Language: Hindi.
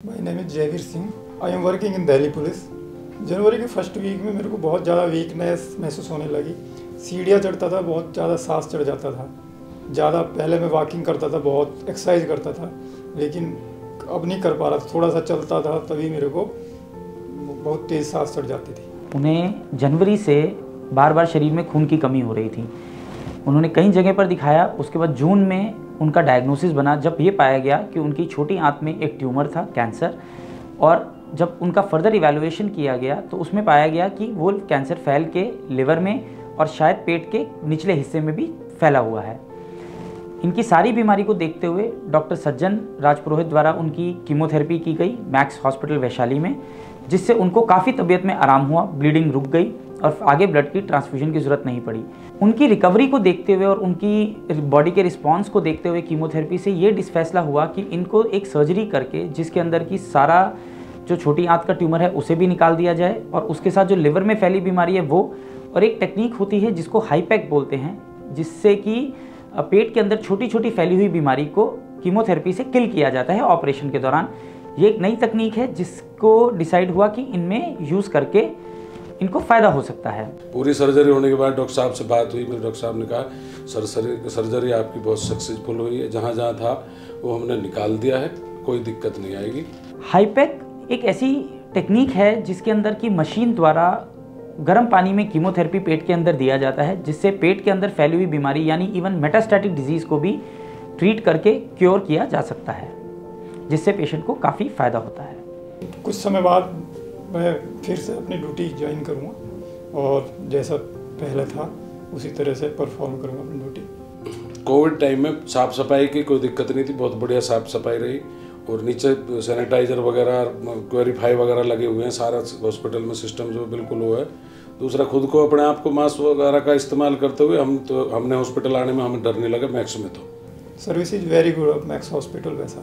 My name is Jaiveer Singh I am working in Delhi police जनवरी के फ़र्स्ट वीक में मेरे को बहुत ज़्यादा वीकनेस महसूस होने लगी। सीढ़ियाँ चढ़ता था, बहुत ज़्यादा सांस चढ़ जाता था। ज़्यादा पहले मैं वॉकिंग करता था, बहुत एक्सरसाइज करता था, लेकिन अब नहीं कर पा रहा था। थोड़ा सा चलता था, तभी मेरे को बहुत तेज़ सांस चढ़ जाती थी। उन्हें जनवरी से बार बार शरीर में खून की कमी हो रही थी। उन्होंने कई जगह पर दिखाया, उसके बाद जून में उनका डायग्नोसिस बना जब ये पाया गया कि उनकी छोटी आंत में एक ट्यूमर था कैंसर और जब उनका फर्दर इवेलुएशन किया गया तो उसमें पाया गया कि वो कैंसर फैल के लिवर में और शायद पेट के निचले हिस्से में भी फैला हुआ है। इनकी सारी बीमारी को देखते हुए डॉक्टर सज्जन राजपुरोहित द्वारा उनकी कीमोथेरेपी की गई मैक्स हॉस्पिटल वैशाली में, जिससे उनको काफ़ी तबीयत में आराम हुआ ब्लीडिंग रुक गई और आगे ब्लड की ट्रांसफ्यूजन की ज़रूरत नहीं पड़ी। उनकी रिकवरी को देखते हुए और उनकी बॉडी के रिस्पांस को देखते हुए कीमोथेरेपी से ये फैसला हुआ कि इनको एक सर्जरी करके, जिसके अंदर की सारा जो छोटी आंत का ट्यूमर है, उसे भी निकाल दिया जाए और उसके साथ जो लिवर में फैली बीमारी है वो, और एक टेक्निक होती है जिसको हाईपैक बोलते हैं, जिससे कि पेट के अंदर छोटी छोटी फैली हुई बीमारी को कीमोथेरेपी से किल किया जाता है ऑपरेशन के दौरान। ये एक नई तकनीक है जिसको डिसाइड हुआ कि इनमें यूज़ करके इनको फ़ायदा हो सकता है। पूरी सर्जरी होने के बाद डॉक्टर साहब से बात हुई मेरे डॉक्टर साहब ने कहा सर्जरी सर्जरी आपकी बहुत सक्सेसफुल हुई है जहाँ जहाँ था वो हमने निकाल दिया है कोई दिक्कत नहीं आएगी। हाईपैक एक ऐसी टेक्निक है जिसके अंदर की मशीन द्वारा गर्म पानी में कीमोथेरेपी पेट के अंदर दिया जाता है जिससे पेट के अंदर फैली हुई बीमारी यानी इवन मेटास्टैटिक डिज़ीज़ को भी ट्रीट करके क्योर किया जा सकता है जिससे पेशेंट को काफ़ी फ़ायदा होता है। कुछ समय बाद मैं फिर से अपनी ड्यूटी ज्वाइन करूँगा और जैसा पहले था उसी तरह से परफॉर्म करूँगा अपनी ड्यूटी कोविड टाइम में साफ़ सफ़ाई की कोई दिक्कत नहीं थी बहुत बढ़िया साफ़ सफ़ाई रही और नीचे सैनिटाइजर वगैरह वेरीफाई वगैरह लगे हुए हैं सारा हॉस्पिटल में सिस्टम जो बिल्कुल वो है। दूसरा खुद को अपने आप को मास्क वगैरह का इस्तेमाल करते हुए हम तो हमने हॉस्पिटल आने में हमें डर नहीं लगा मैक्स में तो। Service is very good Max hospital वैसा।